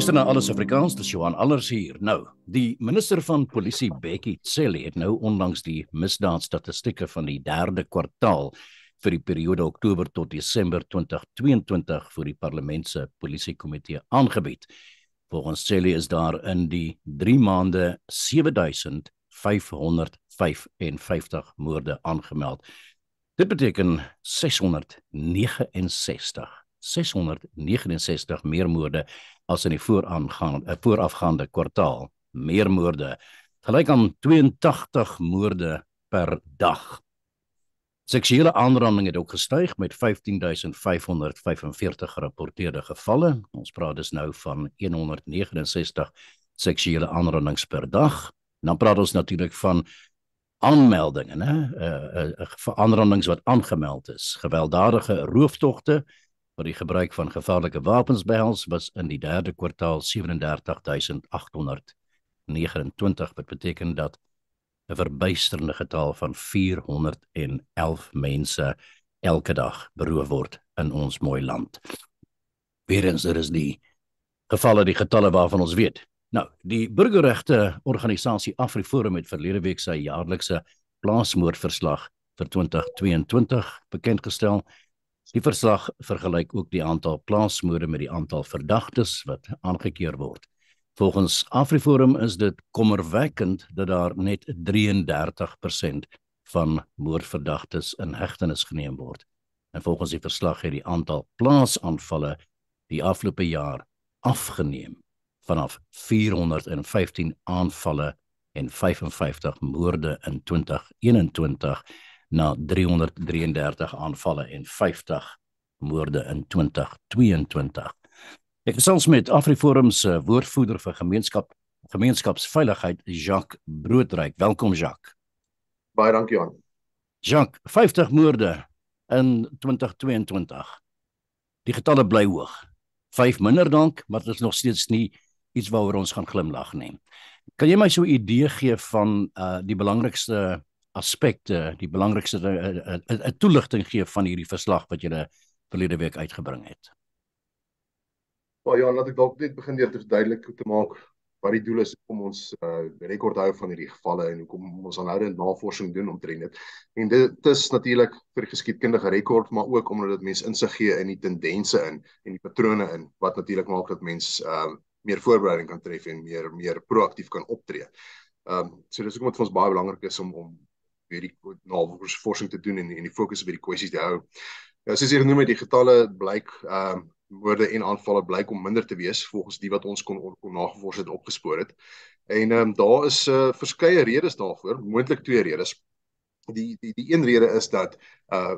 Luister na alles Afrikaans, dis Johan Allers hier. Nou, die minister van polisie Bekkie Cele het nou onlangs die misdaadstatistieke van die 3de kwartaal vir die periode Oktober tot Desember 2022 vir die parlement se polisiekomitee aangebied. Volgens Cele is daar in die 3 maande 7555 moorde aangemeld. Dit beteken 669 669 meer moorde as in die vooraangaande eh, voorafgaande kwartaal. Meer moorde, gelyk aan 82 moorde per dag. Seksuele aanranding het ook gestyg met 15545 gerapporteerde gevalle. Ons praat dus nou van 169 seksuele aanrandings per dag. Dan praat ons natuurlik van aanmeldinge, né? Uh, uh, aanrandings wat aangemeld is. Gewelddadige rooftogte, wat die gebruik van gevaarlike wapens behels was in die derde kwartaal 37829 wat beteken dat 'n verbuisterende getal van 411 mense elke dag beroof word in ons mooi land. Weerens er is die gevalle die getalle waarvan ons weet. Nou, die burgerregte organisasie AfriForum het verlede week sy jaarlikse plaasmoordverslag vir 2022 bekend gestel. Die verslag vergelyk ook die aantal plaasmoorde met die aantal verdagtes wat aangekeer word. Volgens AfriForum is dit kommerwekkend dat daar net 33% van moordverdagtes in hegtenis geneem word. En volgens die verslag het die aantal plaasaanvalle die afgelope jaar afgeneem vanaf 415 aanvalle en 55 moorde in 2021 na 333 aanvalle en 50 moorde in 2022. Ek gesels met AfriForum se woordvoerder vir gemeenskap gemeenskapsveiligheid Jacques Broodryk. Welkom Jacques. Baie dankie Johan. Jacques, 50 moorde in 2022. Die getalle bly hoog. 5 minder dank, maar dit is nog steeds nie iets waaroor ons gaan glimlag nie. Kan jy my so 'n idee gee van uh die belangrikste aspekte, die belangrikste 'n uh, uh, uh, toeligting gee van hierdie verslag wat jy verlede week uitgebring het. Ja, ja, laat ek dalk net begin deur te verduidelik hoe te maak wat die doel is om ons uh, rekord hou van hierdie gevalle en hoekom ons aanhoudend navorsing doen omtrent dit. En dit is natuurlik vir die geskiedkundige rekord, maar ook omdat dit mense insig gee in die tendense in en die patrone in wat natuurlik maak dat mense uh, meer voorbereiding kan tref en meer meer proaktief kan optree. Ehm um, so dis hoekom dit vir ons baie belangrik is om om hierdie navorsing te doen en en die fokus op hierdie kwessies te hou. Ja, soos jy genoem het, die getalle blyk ehm um, moorde en aanvalle blyk om minder te wees volgens die wat ons kon kon nagevors het opgespoor het. En ehm um, daar is uh, verskeie redes daarvoor, moontlik twee redes. Die die die een rede is dat uh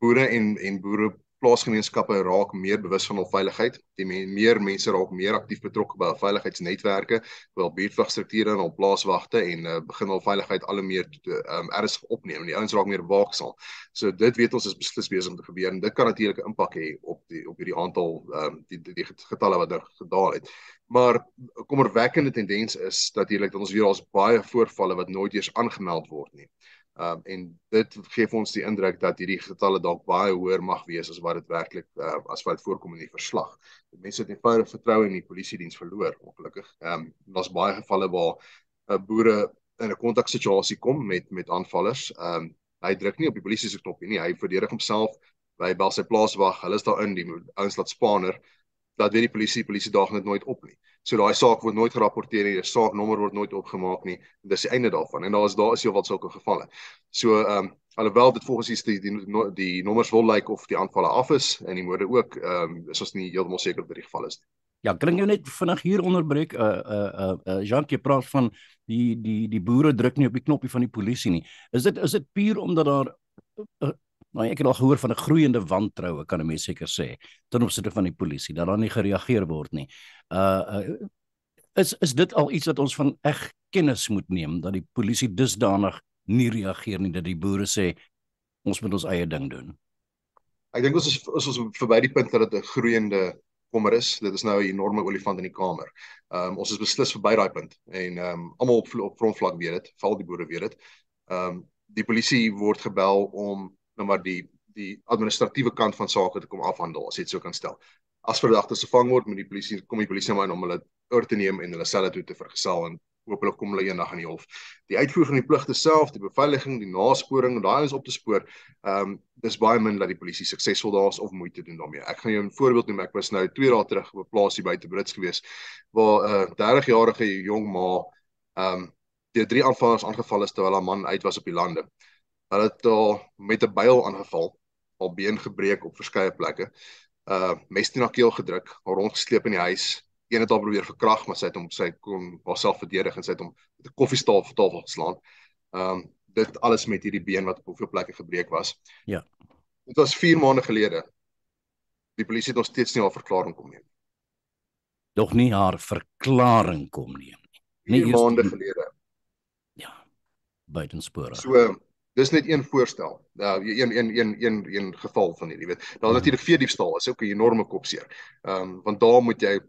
boere en en boere plaasgemeenskappe raak meer bewus van hul veiligheid. Die men, meer mense raak meer aktief betrokke by veiligheidsnetwerke, by buurtvlugstrukture en hul plaaswagte en uh, begin hul veiligheid al hoe meer um, ernstig opneem. Die ouens raak meer waaksaam. So dit weet ons is beslis besig om te gebeur en dit kan natuurlik 'n impak hê op die op hierdie aantal um, die, die die getalle wat er gedaal het. Maar kommerwekkende tendens is natuurlik dat ons weer ons baie voorvalle wat nooit eers aangemeld word nie. Um en dit gee ons die indruk dat hierdie getalle dalk baie hoër mag wees as wat dit werklik uh, as wat voorkom in die verslag. Die mense het eenvoudig vertroue in die polisie diens verloor ongelukkig. Um daar's baie gevalle waar uh, boere in 'n kontaksituasie kom met met aanvallers. Um hy druk nie op die polisie se knoppie nie. Hy verdedig homself. Hy bel sy plaaswag. Hulle is daar in die ouens laat spaner dat weet die polisie polisie daag net nooit op nie. So daai saak word nooit gerapporteer nie, die saaknommer word nooit opgemaak nie. Dis die einde daarvan. En daar is daar is heelwat sulke gevalle. So ehm um, alhoewel dit volgens die die die, die nommers wil lyk of die aanvalle af is en die moorde ook ehm um, is ons nie heeltemal seker of dit die geval is nie. Ja, kan jy net vinnig hier onderbreek? Uh uh uh, uh Jean, jy praat van die die die boere druk nie op die knoppie van die polisie nie. Is dit is dit puur omdat daar uh, Nou ek het al gehoor van 'n groeiende wantroue kan 'n mens seker sê ten opsigte van die polisie dat daar nie gereageer word nie. Uh, uh is is dit al iets wat ons van eg kennis moet neem dat die polisie dusdanig nie reageer nie dat die boere sê ons moet ons eie ding doen. Ek dink ons is, is ons verby die punt dat dit 'n groeiende kommer is. Dit is nou 'n enorme olifant in die kamer. Ehm um, ons is beslis verby daai punt en ehm um, almal op op grondvlak weet dit, val die boere weet dit. Ehm um, die polisie word gebel om nou maar die die administratiewe kant van sake te kom afhandel as dit sou kan stel. As verdagtes gevang word, moet die polisie kom die polisie maar om hulle oor te neem en hulle selle toe te vergesel en hopelik kom hulle eendag in die hof. Die uitvoer van die pligte self, die beveiliging, die nasporing, daai is op te spoor. Ehm um, dis baie min dat die polisie suksesvol daar is of moeite doen daarmee. Ek gaan jou 'n voorbeeld noem. Ek was nou 2 dae terug op 'n plaasie buite Brits gewees waar 'n uh, 30-jarige jong ma ehm um, deur drie aanvallers aangeval is terwyl haar man uit was op die lande. Hulle het daar met 'n byl aangeval, haar been gebreek op verskeie plekke. Uh mes teen haar keel gedruk, haar rondgesleep in die huis, een het haar probeer verkrag, maar sy het hom sy kon haarself verdedig en sy het hom met 'n koffiestaal vir tafel geslaan. Um, dit alles met hierdie been wat op hoeveel plekke gebreek was. Ja. Dit was 4 maande gelede. Die polisie het nog steeds nie haar verklaring kom neem. Nog nie haar verklaring kom neem nie. 4 maande gelede. Ja. Buitenspore. So dis net een voorstel. Nou een een een een een geval van hierdie, weet. Daar ja. natuurlik vee diefstal is ook 'n enorme kopseer. Ehm um, want daar moet jy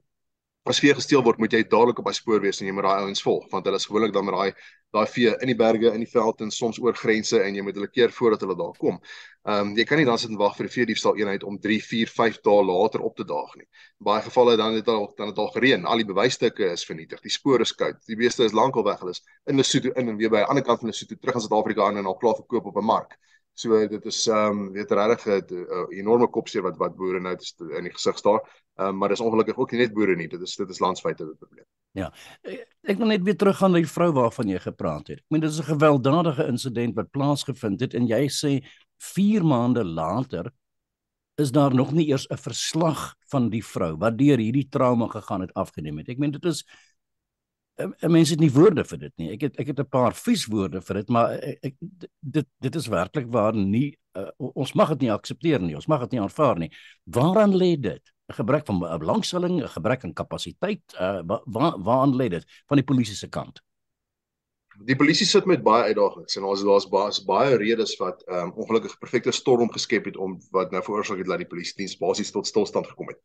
as vee gesteel word, moet jy dadelik op die spoor wees en jy moet daai ouens volg want hulle is gewoonlik dan met daai daai vee in die berge, in die veld en soms oor grense en jy moet hulle keer voordat hulle daar kom. Ehm um, jy kan nie dan sit en wag vir die vee diefstal eenheid om 3, 4, 5 dae later op te daag nie. In baie gevalle dan het al dan het al gereën, al die bewysstukke is vernietig, die spore is koud, die beeste is lankal weg, hulle is in Lesotho in en weer by die ander kant van Lesotho terug aan Suid-Afrika aan en al klaar verkoop op 'n mark. So dit is ehm um, weet regtig 'n enorme kopseer wat wat boere nou in die gesig staar. Ehm um, maar dis ongelukkig ook nie net boere nie, dit is dit is landswyd 'n probleem. Ja. Ek wil net weer teruggaan na die vrou waarvan jy gepraat het. Ek meen dit is 'n gewelddadige insident wat plaasgevind het en jy sê 4 maande later is daar nog nie eers 'n verslag van die vrou wat deur hierdie trauma gegaan het afgeneem het. Ek meen dit is 'n mens het nie woorde vir dit nie. Ek het ek het 'n paar vies woorde vir dit, maar ek, ek dit dit is werklik waar nie uh, ons mag dit nie aksepteer nie. Ons mag dit nie aanvaar nie. Waaraan lê dit? 'n Gebrek van belangstelling, 'n gebrek aan kapasiteit, uh, waar waaraan lê dit van die polisie se kant? Die polisie sit met baie uitdagings en ons daar's baie baie redes wat um, ongelukkig perfekte storm geskep het om wat nou veroorsaak het dat die polisie diens basies tot stilstand gekom het.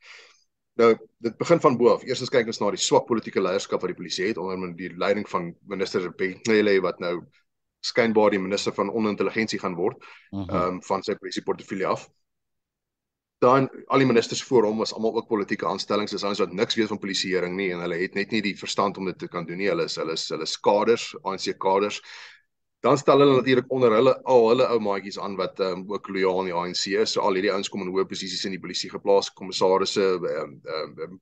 Nou, dit begin van bo af. Eerstens kyk ons na die swak politieke leierskap wat die polisie het onder die leiding van minister Bekele wat nou skynbaar die minister van onintelligensie gaan word, mhm. ehm uh -huh. um, van sy polisie portefeulje af. Dan al die ministers voor hom was almal ook politieke aanstellings, dis ons wat niks weet van polisieering nie en hulle het net nie die verstand om dit te kan doen nie. Hulle is hulle is hulle skaders, ANC kaders dan stel hulle natuurlik onder hulle al hulle ou maatjies aan wat um, ook lojaal aan die ANC is. So al hierdie ouens kom in hoë posisies in die polisie geplaas, kommissarisse, um, um,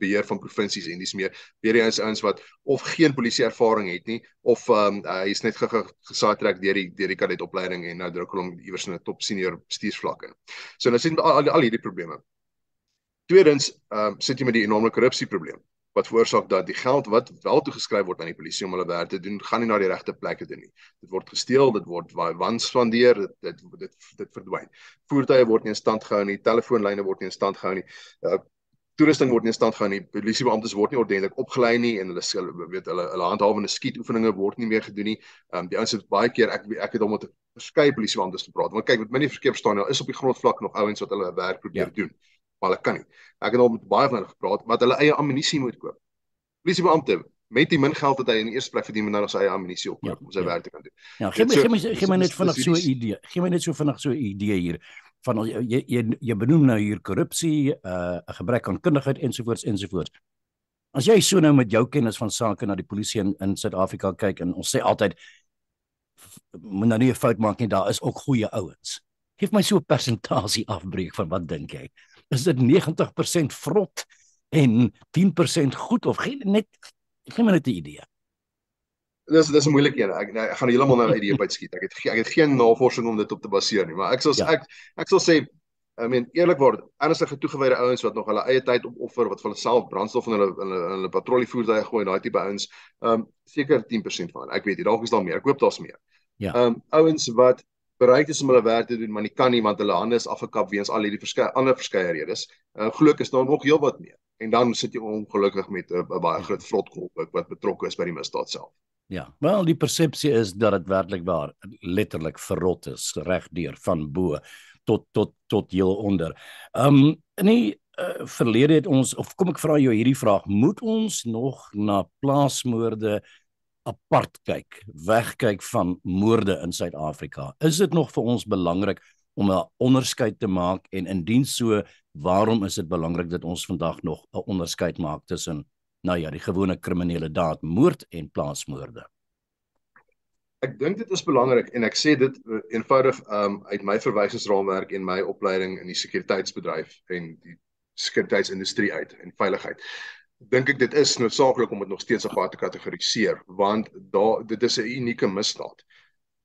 beheer van provinsies en dis meer. Weer die ouens wat of geen polisie ervaring het nie of um, hy is net gesaai trek deur die deur die kadetopleiding en nou druk hulle hom iewers in 'n top senior bestuursvlak in. So nou sien al, al, al hierdie probleme. Tweedens, um, sit jy met die enorme korrupsie probleem wat veroorsaak dat die geld wat wel toegeskryf word aan die polisie om hulle werk te doen, gaan nie na die regte plekke toe nie. Dit word gesteel, dit word wans spandeer, dit dit dit, dit verdwyn. Voertuie word nie in stand gehou nie, telefoonlyne word nie in stand gehou nie. Uh, toerusting word nie in stand gehou nie. Polisiebeamptes word nie ordentlik opgelei nie en hulle weet hulle hulle handhawende skietoefeninge word nie meer gedoen nie. Ehm um, die ouens het baie keer ek ek het hom met verskeie polisiebeamptes gepraat. Want kyk, wat my nie verkeerd verstaan nie, is op die grondvlak nog ouens wat hulle werk probeer ja. doen maar hulle kan nie. Ek het al met baie van hulle gepraat wat hulle eie ammunisie moet koop. Polisiebeampte met die min geld wat hy in die eerste plek verdien, moet nou sy eie ammunisie opkoop ja, om sy ja. werk te kan doen. Ja, gee my so, gee my gee my net vinnig so 'n idee. Gee my net so vinnig so 'n idee hier van jy jy jy benoem nou hier korrupsie, 'n uh, gebrek aan kundigheid ensovoorts ensovoorts. As jy so nou met jou kennis van sake na die polisie in in Suid-Afrika kyk en ons sê altyd moet nou nie 'n fout maak nie, daar is ook goeie ouens. Geef my so 'n persentasie afbreek van wat dink jy? Is dit 90% vrot en 10% goed of geen net geen net 'n idee. Dis dis 'n moeilike een. Ek ek gaan heeltemal nou uit die uit skiet. Ek het ek het geen navorsing om dit op te baseer nie, maar ek sal ja. ek ek sal sê I mean eerlikwaar ernstige toegewyde ouens wat nog hulle eie tyd opoffer wat vir hulle self brandstof in hulle in hulle, hulle patrollievoertuie gooi daai tipe ouens ehm um, seker 10% van. Ek weet nie dalk is daar meer. Ek hoop daar's meer. Ja. Ehm um, ouens wat bereid is om hulle werk te doen, maar nie kan nie want hulle hande is afgekap weens al hierdie verskeie ander verskeie redes. Uh geluk is daar nog heelwat meer. En dan sit jy ongelukkig met 'n baie groot vlotkolp wat betrokke is by die misdaad self. Ja, wel die persepsie is dat dit werklik waar letterlik verrot is reg deur van bo tot tot tot heel onder. Um nee uh, verlede het ons of kom ek vra jou hierdie vraag, moet ons nog na plaasmoorde apart kyk, wegkyk van moorde in Suid-Afrika, is dit nog vir ons belangrik om 'n onderskeid te maak? En indien so, waarom is dit belangrik dat ons vandag nog 'n onderskeid maak tussen nou ja, die gewone kriminele daad, moord en plaasmoorde? Ek dink dit is belangrik en ek sê dit uh, eenvoudig um uit my verwysingsraamwerk en my opleiding in die sekuriteitsbedryf en die sekuriteitsindustrie uit en veiligheid dink ek dit is noodsaaklik om dit nog steeds apart te kategoriseer want daar dit is 'n unieke misdaad.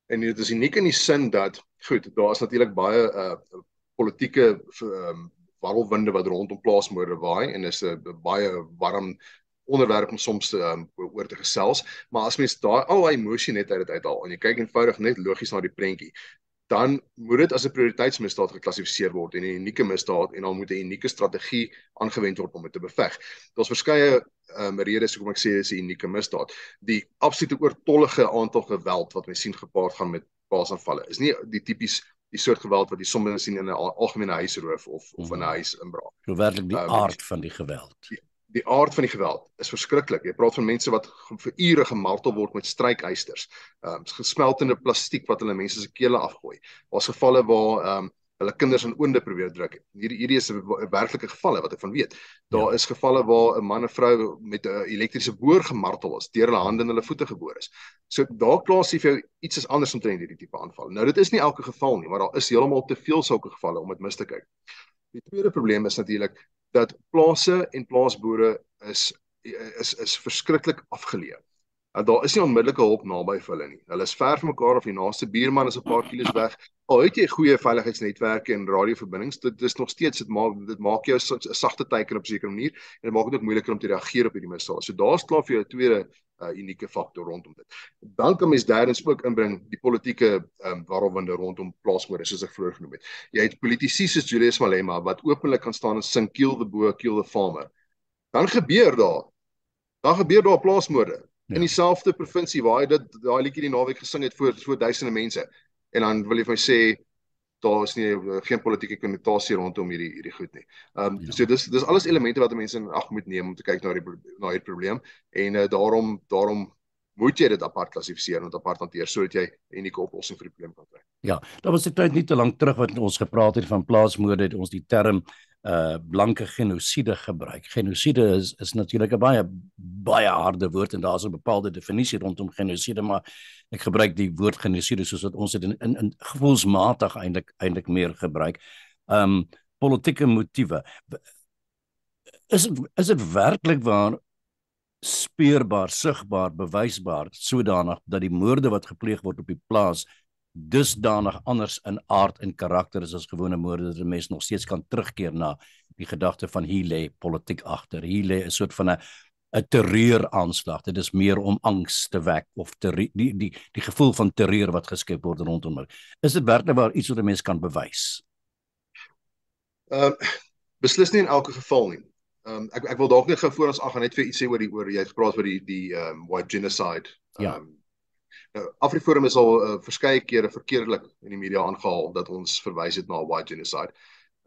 En dit is uniek in die sin dat goed, daar is natuurlik baie uh politieke um warrelwinde wat rondom plaasmoorde waai en is 'n baie warm onderwerp om soms um, oor te gesels, maar as mens daai al daai emosie net uit dit uithaal en jy kyk eenvoudig net logies na die prentjie, dan moet dit as 'n prioriteitsmisdaad geklassifiseer word en 'n unieke misdaad en dan moet 'n unieke strategie aangewend word om dit te beveg. Daar's verskeie um, redes hoekom ek sê dis 'n unieke misdaad. Die absolute oortollige aantal geweld wat mens sien gepaard gaan met paasaanvalle is nie die tipies die soort geweld wat jy soms sien in 'n algemene huisroof of of in 'n Mhm. huis inbraak. Hoe werklik die Um, aard van die geweld? die aard van die geweld is verskriklik. Jy praat van mense wat vir ure gemartel word met strykeisters. Ehm um, gesmeltende plastiek wat hulle mense se kele afgooi. Daar's gevalle waar ehm um, hulle kinders in oonde probeer druk het. Hierdie hierdie is 'n werklike gevalle wat ek van weet. Daar Ja. is gevalle waar 'n man en vrou met 'n elektriese boor gemartel is, deur hulle hande en hulle voete geboor is. So daar klaar sien vir jou iets is anders omtrent hierdie tipe aanval. Nou dit is nie elke geval nie, maar daar is heeltemal te veel sulke gevalle om dit mis te kyk. Die tweede probleem is natuurlik dat plase en plaasboere is is is verskriklik afgeleë. En daar is nie onmiddellike hulp naby vir hulle nie. Hulle is ver van mekaar of die naaste buurman is 'n paar kilos weg. Al het jy goeie veiligheidsnetwerke en radioverbindings, dit is nog steeds dit maak dit maak jou 'n sagte teiken op 'n sekere manier en dit maak dit ook moeiliker om te reageer op hierdie misdaad. So daar's klaar vir jou 'n tweede uh, unieke faktor rondom dit. Dan kan mens derdens ook inbring die politieke ehm um, warrelwinde rondom plaasmoorde soos ek vroeër genoem het. Jy het politici soos Julius Malema wat openlik kan staan en sing kill the boer, kill the farmer. Dan gebeur daar dan gebeur daar plaasmoorde Ja. in dieselfde provinsie waar hy dit daai liedjie die naweek gesing het voor voor duisende mense. En dan wil jy vir my sê daar is nie eh, geen politieke konnotasie rondom hierdie hierdie goed nie. Ehm um, Ja. so dis dis alles elemente wat mense in ag moet neem om te kyk na die na hierdie probleem en uh, daarom daarom moet jy dit apart klassifiseer en apart hanteer sodat jy 'n unieke oplossing vir die probleem kan kry. Ja, daar was 'n tyd nie te lank terug wat ons gepraat het van plaasmoorde het ons die term uh blanke genosiede gebruik. Genosiede is is natuurlik 'n baie baie harde woord en daar's 'n bepaalde definisie rondom genosiede, maar ek gebruik die woord genosiede soos wat ons dit in in, in gevoelsmatig eintlik eintlik meer gebruik. Um politieke motiewe. Is is dit werklik waar speurbaar, sigbaar, bewysbaar sodanig dat die moorde wat gepleeg word op die plaas dusdanig anders in aard en karakter is as gewone moorde dat 'n mens nog steeds kan terugkeer na die gedagte van hier lê politiek agter. Hier lê 'n soort van 'n 'n terreuraanslag. Dit is meer om angs te wek of terreur, die die die gevoel van terreur wat geskep word rondom hulle. Is dit werklik waar iets wat 'n mens kan bewys? Ehm uh, beslis nie in elke geval nie. Ehm um, ek ek wil dalk net gou voor ons aangaan net vir iets sê oor die oor jy het gepraat oor die die ehm um, white genocide. Ja. Um, nou Afriforum is al uh, verskeie kere verkeerdelik in die media aangehaal dat ons verwys het na white genocide.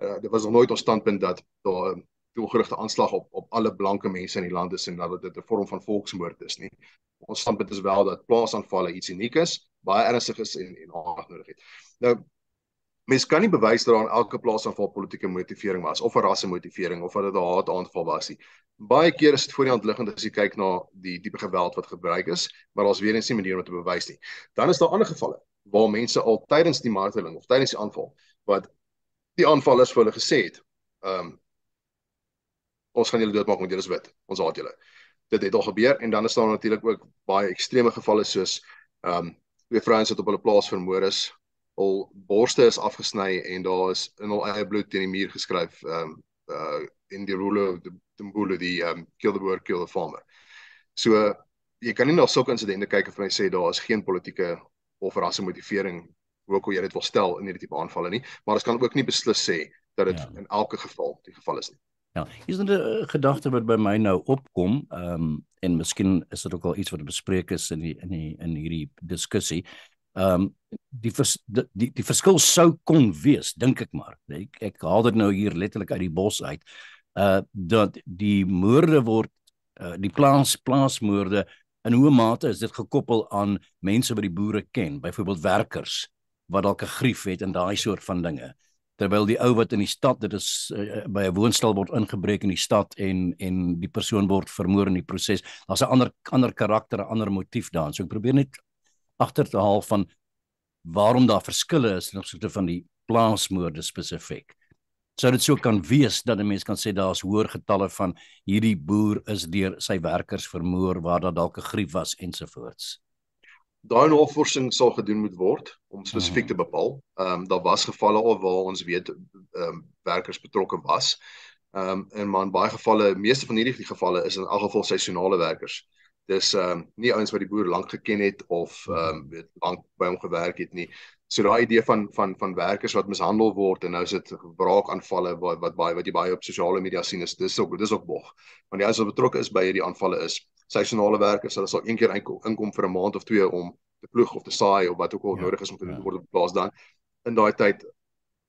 Uh, dit was nog nooit ons standpunt dat daar 'n doelgerigte aanslag op op alle blanke mense in die land is en dat dit 'n vorm van volksmoord is nie. Ons standpunt is wel dat plaasaanvalle iets uniek is, baie ernstig is en en aandag nodig het. Nou mens kan nie bewys dat daar aan elke plaasaanval politieke motivering was of 'n rassemotivering of dat dit 'n haataanval was nie. Baie keer is dit voor die hand liggend as jy kyk na die tipe geweld wat gebruik is, maar daar's weer eens nie manier om dit te bewys nie. Dan is daar ander gevalle waar mense al tydens die marteling of tydens die aanval wat die aanvallers vir hulle gesê het, ehm um, ons gaan julle doodmaak want julle is wit. Ons haat julle. Dit het al gebeur en dan is daar natuurlik ook baie ekstreme gevalle soos ehm um, twee vrouens wat op hulle plaas vermoor is, al borste is afgesny en daar is in hul eie bloed teen die muur geskryf um, uh in die rule the Mbulu die ehm um, kill the boer kill the farmer. So jy kan nie na sulke insidente kyk en vir my sê daar is geen politieke of rasse motivering hoe ook al jy dit wil stel in hierdie tipe aanvalle nie, maar ons kan ook nie beslis sê dat dit Ja. in elke geval die geval is nie. Ja, hier's 'n uh, gedagte wat by my nou opkom, ehm um, en miskien is dit ook al iets wat bespreek is in die in die in hierdie diskussie. Ehm um, die, vers, die die die verskil sou kon wees, dink ek maar. Ek ek haal dit nou hier letterlik uit die bos uit. Uh dat die moorde word uh die plaas plaasmoorde In hoe mate is dit gekoppel aan mense wat die boere ken, byvoorbeeld werkers wat dalk 'n grief het en daai soort van dinge? terwyl die ou wat in die stad dit is uh, by 'n woonstel word ingebreek in die stad en en die persoon word vermoor in die proses daar's 'n ander ander karakter 'n ander motief daarin so ek probeer net agter te haal van waarom daar verskille is in opsigte van die plaasmoorde spesifiek sou dit so kan wees dat 'n mens kan sê daar's hoër getalle van hierdie boer is deur sy werkers vermoor waar daar dalk 'n grief was ensovoorts daai navorsing sal gedoen moet word om spesifiek te bepaal. Ehm um, daar was gevalle al waar ons weet ehm um, werkers betrokke was. Ehm um, en maar in baie gevalle, meeste van hierdie gevalle is in elk geval seisonale werkers. Dis ehm um, nie ouens wat die boer lank geken het of ehm um, weet lank by hom gewerk het nie. So daai idee van van van werkers wat mishandel word en nou is dit braakaanvalle wat wat baie wat jy baie op sosiale media sien is dis ook dis ook bog. Want die ouens wat betrokke is by hierdie aanvalle is seisonale werkers, hulle sal een keer inkom vir 'n maand of twee om te ploeg of te saai of wat ook al ja, nodig is om te ja. word op plaas dan. In daai tyd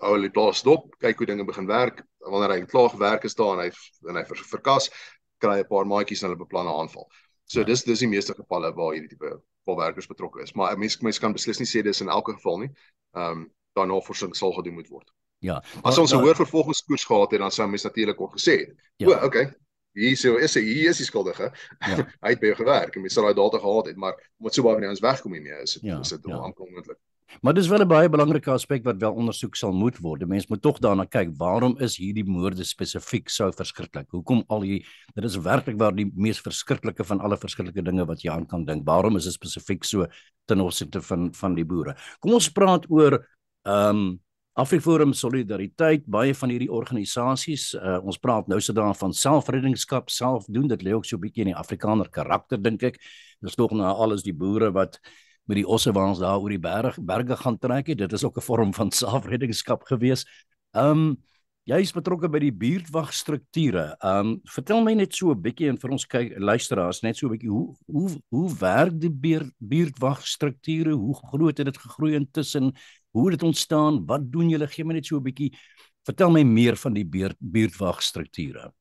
hou hulle die plaas dop, kyk hoe dinge begin werk. Wanneer hy klaar gewerk is daar en hy en hy verkas, kry hy 'n paar maatjies en hulle beplan 'n aanval. So ja. dis dis die meeste gevalle waar hierdie tipe waar werkers betrokke is. Maar mense mense kan beslis nie sê dis in elke geval nie. Ehm um, daar navorsing sal gedoen moet word. Ja. As ons 'n hoër vervolgingskoers gehad het, dan sou mense natuurlik ook gesê het. Ja. O, okay hier sê is hy is die skuldige. Ja. hy het by jou gewerk en jy sal daai data gehad het, maar omdat so baie van die ouens wegkom hiermee is dit ja, is dit ja. onmoontlik. Maar dis wel 'n baie belangrike aspek wat wel ondersoek sal moet word. Die mens moet tog daarna kyk, waarom is hierdie moorde spesifiek so verskriklik? Hoekom al hier dit is werklik waar die mees verskriklike van alle verskillende dinge wat jy aan kan dink. Waarom is dit spesifiek so ten opsigte van van die boere? Kom ons praat oor ehm um, Afriforum Solidariteit, baie van hierdie organisasies, uh, ons praat nou sodoende van selfreddingskap, self doen, dit lê ook so 'n bietjie in die Afrikaner karakter dink ek. Dis tog nou alles die boere wat met die osse waans daar oor die berg berge gaan trek het. Dit is ook 'n vorm van selfreddingskap gewees. Um jy is betrokke by die buurtwagstrukture. Um vertel my net so 'n bietjie en vir ons kyk luisteraars net so 'n bietjie hoe hoe hoe werk die buurtwagstrukture? Hoe groot het dit gegroei intussen? hoe het dit ontstaan? Wat doen julle? Gee my net so 'n bietjie vertel my meer van die buurtwagstrukture.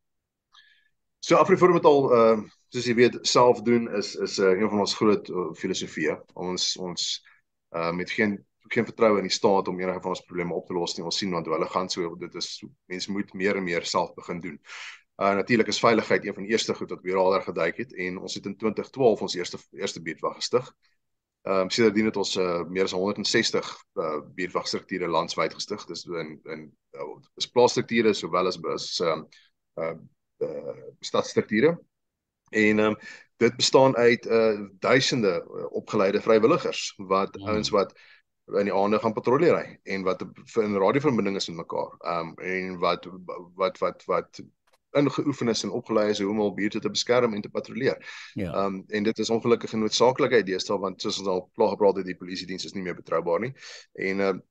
So Afriforum het al ehm uh, soos jy weet self doen is is 'n uh, een van ons groot uh, filosofieë. Ons ons uh, met geen geen vertroue in die staat om enige van ons probleme op te los nie. Ons sien want hulle gaan so dit is mense moet meer en meer self begin doen. Uh natuurlik is veiligheid een van die eerste goed wat weer alder geduik het en ons het in 2012 ons eerste eerste buurtwag gestig. Ehm um, sedertdien het ons uh, meer as 160 uh, buurtwagstrukture landwyd gestig. Dis in in uh, is plaasstrukture sowel as is ehm uh, uh, stadstrukture. En ehm um, dit bestaan uit uh, duisende uh, opgeleide vrywilligers wat hmm. ouens wat in die aande gaan patrolleer en wat in radioverbinding is met mekaar. Ehm um, en wat wat wat wat ingeoefen is en opgelei is hoe om al buurte te beskerm en te patrolleer. Ja. Ehm um, en dit is ongelukkig 'n noodsaaklikheid deesdae want soos ons al klaar gepraat het, die polisie diens is nie meer betroubaar nie. En ehm uh,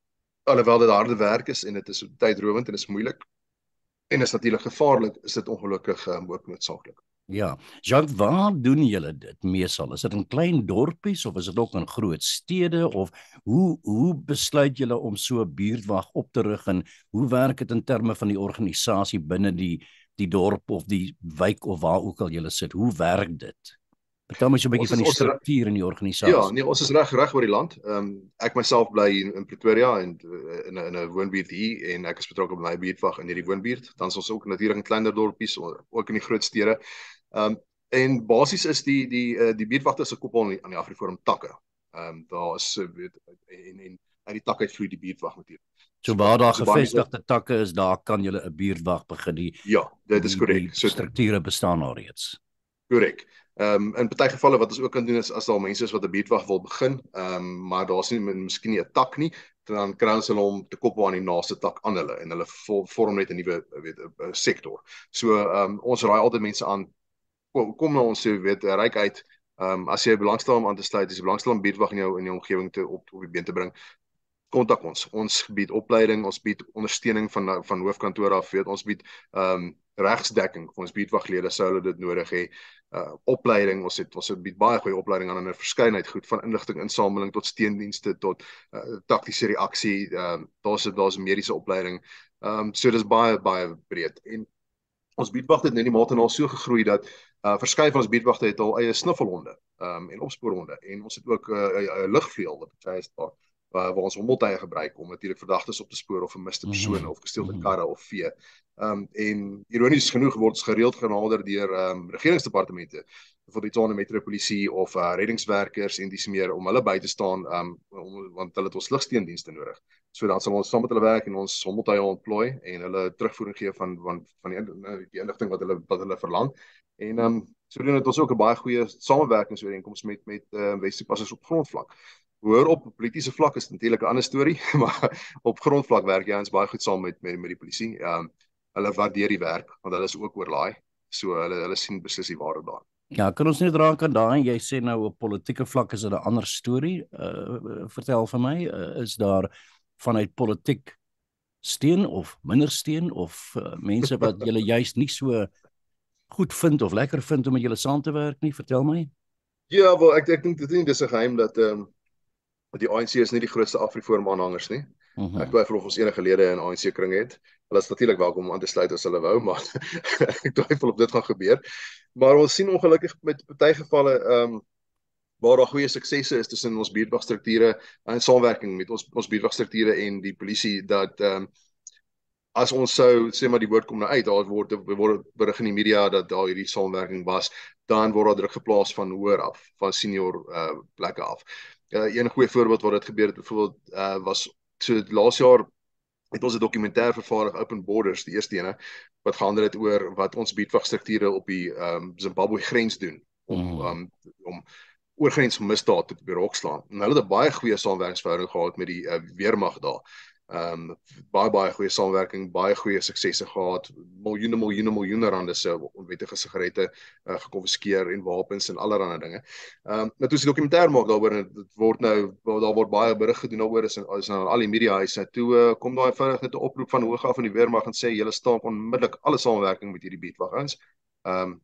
alhoewel dit harde werk is en dit is tydrowend en is moeilik en is natuurlik gevaarlik, is dit ongelukkig um, ook noodsaaklik. Ja, Jacques, waar doen julle dit meesal? Is dit in klein dorpies of is dit ook in groot stede of hoe hoe besluit julle om so 'n buurtwag op te rig en hoe werk dit in terme van die organisasie binne die die dorp of die wijk of waar ook al jy sit. Hoe werk dit? Vertel my so 'n bietjie van die struktuur in die organisasie. Ja, nee, ons is reg reg oor die land. Ehm um, ek myself bly in, in Pretoria en uh, in 'n in 'n woonbuurt hier en ek is betrokke by my buurtwag in hierdie woonbuurt. Dan is ons ook natuurlik in kleiner dorpies ook in die groot stede. Ehm um, en basies is die die uh, die buurtwagte se koppel aan die Afriforum takke. Ehm um, daar is weet en en uit die takke vloei die buurtwag natuurlik. So waar daar gevestigde takke is, daar kan jy 'n buurtwag begin. Die, ja, dit is korrek. So strukture bestaan al reeds. Korrek. Ehm um, in party gevalle wat ons ook kan doen is as daar mense is wat 'n buurtwag wil begin, ehm um, maar daar's nie miskien nie 'n tak nie, dan kry ons hulle om te koppel aan die naaste tak aan hulle en hulle vorm net 'n nuwe weet 'n sektor. So ehm um, ons raai altyd mense aan kom, na ons sê weet ryk uit Ehm um, as jy belangstel om aan te sluit, as jy belangstel om buurtwag in jou in jou omgewing te op op die been te bring, kontak ons. Ons bied opleiding, ons bied ondersteuning van van hoofkantoor af, weet ons bied ehm um, regsdekking. Ons bied waglede sou hulle dit nodig hê. Uh opleiding, ons het ons het bied baie goeie opleiding aan 'n verskeidenheid goed van inligtinginsameling tot steundienste tot uh, taktiese reaksie. Ehm uh, daar's daar's mediese opleiding. Ehm um, so dis baie baie breed. En ons bied wag dit net die mate nou so gegroei dat Uh verskeie van ons buurtwagte het al eie snuffelhonde um en opspoorhonde en ons het ook 'n uh, uh, uh, lugvleuel wat sy is daar waar, waar ons hommeltuie gebruik om natuurlik verdagtes op te spoor of vermiste mhm. persone mm -hmm. of gesteelde mhm. karre of vee. Um en ironies genoeg word ons gereeld genader deur um regeringsdepartemente vir die Tshwane Metropolisie of uh, reddingswerkers en dis meer om hulle by te staan um om, want hulle het ons ligsteendienste nodig. So dan sal ons saam met hulle werk en ons hommeltuie ontplooi en hulle terugvoering gee van van van die, die inligting wat hulle wat hulle verlang. En um sodoende het ons ook 'n baie goeie samewerkingsooreenkoms met met uh, Wes-Kaapse op grondvlak hoor op politieke vlak is natuurlik 'n ander storie, maar op grondvlak werk jy ons baie goed saam met met, met die polisie. Ehm um, hulle waardeer die werk want hulle is ook oorlaai. So hulle hulle sien beslis die waarde daar. Ja, kan ons net raak aan daai jy sê nou op politieke vlak is dit 'n ander storie. Uh vertel vir my, uh, is daar vanuit politiek steun of minder steun of uh, mense wat julle juist nie so goed vind of lekker vind om met julle saam te werk nie? Vertel my. Ja, wel ek ek dink dit is 'n geheim dat ehm um, die ANC is nie die grootste Afriforum aanhangers nie. Mhm. -huh. Ek twyfel of ons enige lede in ANC kring het. Hulle is natuurlik welkom om aan te sluit as hulle wou, maar ek twyfel of dit gaan gebeur. Maar ons sien ongelukkig met party gevalle ehm um, waar daar goeie suksesse is tussen ons buurtwagstrukture en samewerking met ons ons buurtwagstrukture en die polisie dat ehm um, as ons sou sê maar die woord kom nou uit, daar word word berig in die media dat daar hierdie samewerking was, dan word daar druk geplaas van hoër af, van senior uh plekke af uh, een goeie voorbeeld waar dit gebeur het byvoorbeeld uh, was so laas jaar het ons 'n dokumentêr vervaardig Open Borders die eerste ene wat gehandel het oor wat ons biedwagstrukture op die um, Zimbabwe grens doen om mm. um, om oorgrensmisdaad te berokslaan. En hulle het 'n baie goeie samewerkingsverhouding gehad met die uh, weermag daar ehm um, baie baie goeie samewerking, baie goeie suksesse gehad, miljoene miljoene miljoene rande se onwettige sigarette uh, gekonfiskeer en wapens en allerlei dinge. Ehm um, nou toe se dokumentêr maak daaroor en dit word nou daar word baie berig gedoen daaroor is is nou al die media huise toe uh, kom daai vinnig net 'n oproep van hoog af van die weermag en sê julle staan onmiddellik alle samewerking met hierdie beatwag ons. Ehm um,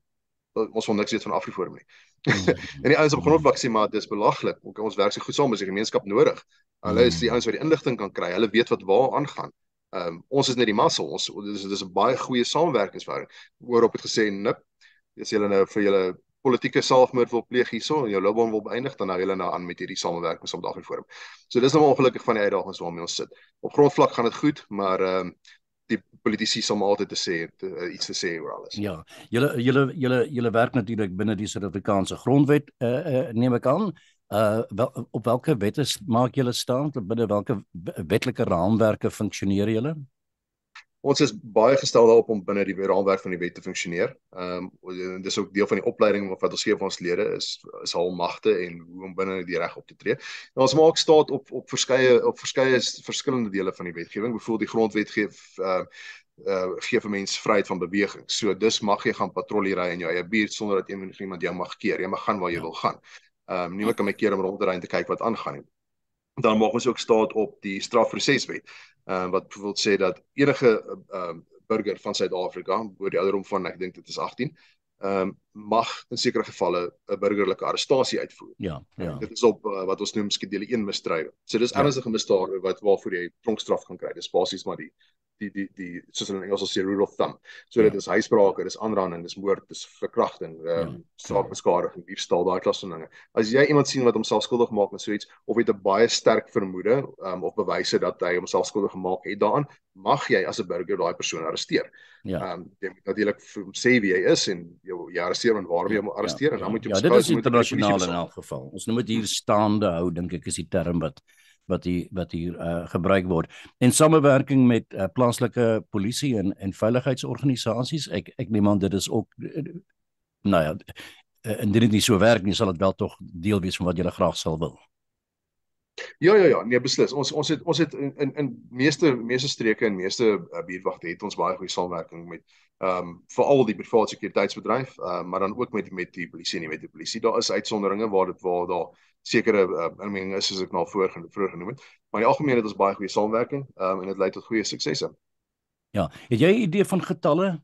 ons wil niks weet van Afriforum nie. Mm. en die ouens op grondvlak sê maar dis belaglik. Ons werk so goed saam as die gemeenskap nodig. Hulle is die ouens wat die inligting kan kry. Hulle weet wat waar aangaan. Ehm um, ons is net die massa. Ons dis dis 'n baie goeie samewerkingsverhouding. Oor op het gesê nip. As julle nou vir julle politieke selfmoord wil pleeg hierso en jou loopbaan wil beëindig dan nou julle nou aan met hierdie samewerking op daardie forum. So dis nou ongelukkig van die uitdagings waarmee ons sit. Op grondvlak gaan dit goed, maar ehm um, die politici sal maar altyd te sê te, uh, iets te sê oor alles. Ja. Julle julle julle julle werk natuurlik binne die Suid-Afrikaanse grondwet eh uh, uh, neem ek aan uh wel, op watter wette maak julle staan binne watter wetlike raamwerke funksioneer julle? Ons is baie gestel daarop om binne die raamwerk van die wet te funksioneer. Ehm um, dis ook deel van die opleiding wat ons gee vir ons lede is is al magte en hoe om binne die reg op te tree. En ons maak staat op op verskeie op verskeie verskillende dele van die wetgewing. Byvoorbeeld die grondwet gee uh uh gee vir mense vryheid van beweging. So dis mag jy gaan patrollie in jou eie buurt sonder dat iemand jou mag keer. Jy mag gaan waar jy ja. wil gaan. Ehm um, niemand kan my keer om rond te ry en te kyk wat aangaan nie. Dan maak ons ook staat op die strafproseswet. Ehm um, wat bijvoorbeeld sê dat enige ehm um, burger van Suid-Afrika oor die ouderdom van ek dink dit is 18 ehm um, mag in sekere gevalle 'n burgerlike arrestasie uitvoer. Ja, ja. Dit is op uh, wat ons noem skedule 1 misdrywe. So dis ja. ernstige misdade wat waarvoor jy tronkstraf kan kry. Dis basies maar die die die die soos hulle in Engels sê rule of thumb. So dit ja. is huisbrake, dis aanranding, dis moord, dis verkrachting, ehm um, ja. saakbeskadiging, diefstal, daai klas van dinge. As jy iemand sien wat homself skuldig maak aan so iets of het 'n baie sterk vermoede um, of bewyse dat hy homself skuldig gemaak het daaraan, mag jy as 'n burger daai persoon arresteer. Ja. Ehm um, jy moet natuurlik sê wie hy is en jou jy arresteer en waarom jy hom ja, arresteer ja, en dan moet jy Ja, dit is internasionaal in elk geval. Ons moet hier staande hou dink ek is die term wat wat hier wat hier uh, gebruik word. En samewerking met uh, plaaslike polisie en en veiligheidsorganisasies ek ek neem aan dit is ook uh, nou ja en dit nie so werk nie sal dit wel tog deel wees van wat jy graag sal wil Ja ja ja, nee beslis. Ons ons het ons het in in, in meeste meeste streke en meeste uh, buurtwagte het ons baie goeie samewerking met ehm um, veral die private sekuriteitsbedryf, uh, maar dan ook met met die polisie en met die polisie. Daar is uitsonderinge waar dit waar daar sekere uh, inmenging is soos ek nou voor vroeër genoem het. Maar in die algemeen het ons baie goeie samewerking um, en dit lei tot goeie suksesse. Ja, het jy 'n idee van getalle?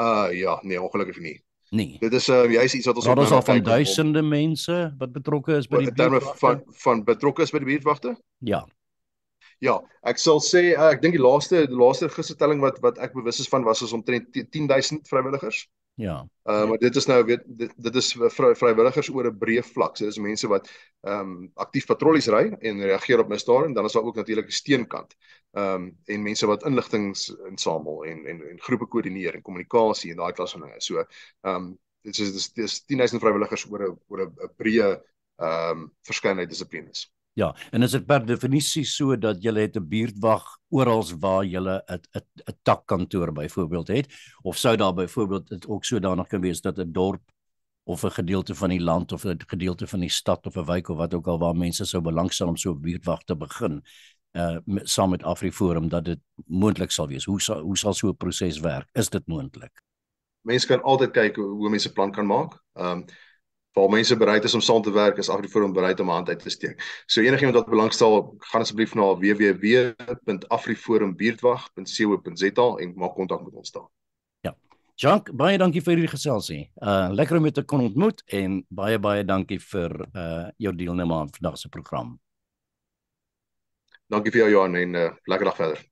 Uh ja, nee, ongelukkig nie. Nee. Dit is uh jy is iets wat ons Daar is al van duisende om, mense wat betrokke is by die terme van van betrokke is by die buurtwagte? Ja. Ja, ek sal sê uh, ek dink die laaste die laaste gistertelling wat wat ek bewus is van was ons omtrent 10000 vrywilligers. Ja. Uh, maar dit is nou weet dit, dit is vry, vrywilligers oor 'n breë vlak. So dis mense wat ehm um, aktief patrollies ry en reageer op misdade en dan is daar ook natuurlik 'n steenkant. Ehm um, en mense wat inligtings insamel en en en groepe koördineer en kommunikasie en daai klas van dinge. So ehm um, dit is dis dis 10000 vrywilligers oor 'n oor 'n breë ehm um, verskeidenheid dissiplines. Ja, en is dit per definisie so dat jy het 'n buurtwag oral waar jy 'n 'n 'n takkantoor byvoorbeeld het of sou daar byvoorbeeld dit ook sodanig kan wees dat 'n dorp of 'n gedeelte van die land of 'n gedeelte van die stad of 'n wijk of wat ook al waar mense sou belangstel om so 'n buurtwag te begin uh met, saam met AfriForum dat dit moontlik sal wees. Hoe sal hoe sal so 'n proses werk? Is dit moontlik? Mense kan altyd kyk hoe mense plan kan maak. Ehm um, waar mense bereid is om saam te werk, is AfriForum bereid om 'n hand uit te steek. So enigiemand wat belangstel, gaan asseblief na www.afriforumbuurtwag.co.za en maak kontak met ons daar. Ja. Jacques, baie dankie vir hierdie geselsie. Uh lekker om jou te kon ontmoet en baie baie dankie vir uh jou deelname aan vandag se program. Dankie vir jou Johan en uh, lekker dag verder.